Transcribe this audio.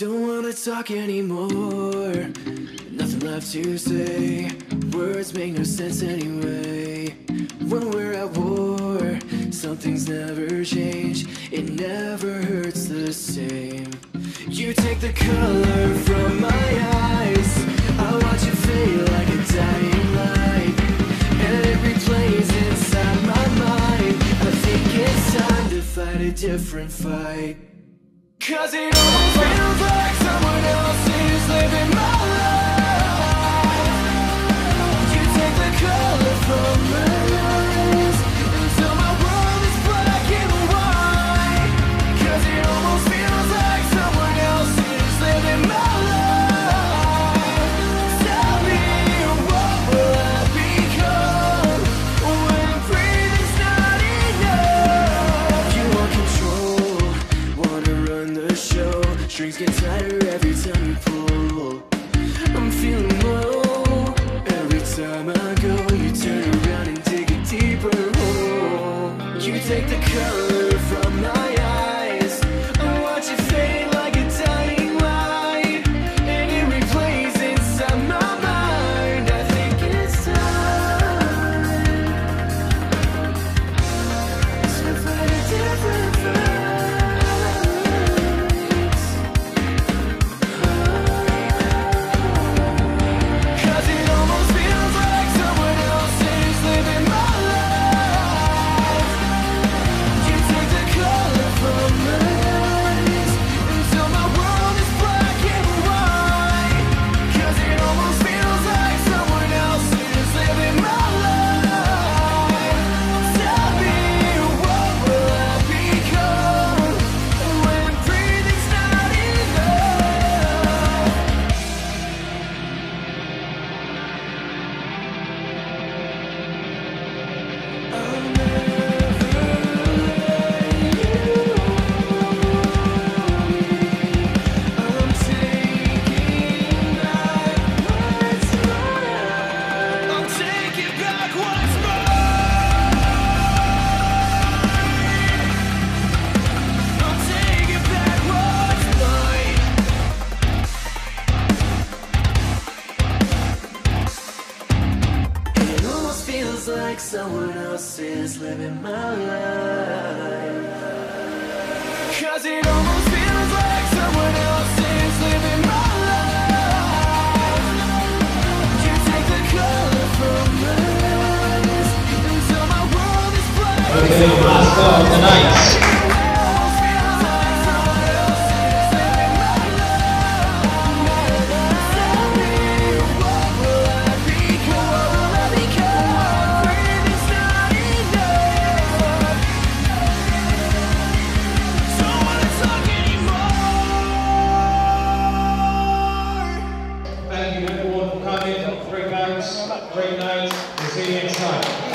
Don't wanna talk anymore. Nothing left to say. Words make no sense anyway. When we're at war, some things never change. It never hurts the same. You take the color from my eyes. I watch it fade like a dying light. And it replays inside my mind. I think it's time to fight a different fight. Cause it almost feels like someone else is living Strings get tighter every time you pull. I'm feeling low every time I go. You turn around and dig a deeper hole. You take the color like someone else is living my life. Cause it almost feels like someone else is living my life. You take the call great night. We'll see you next time.